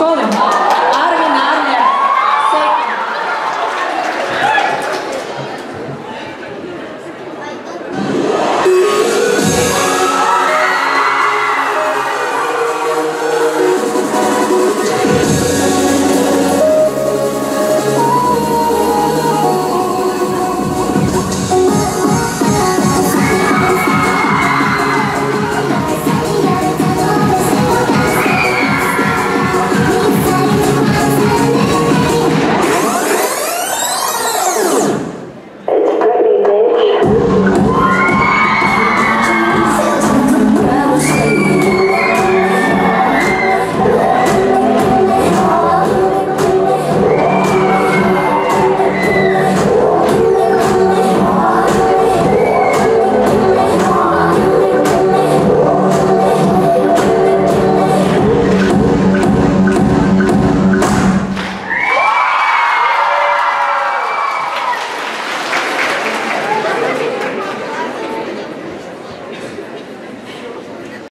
escola?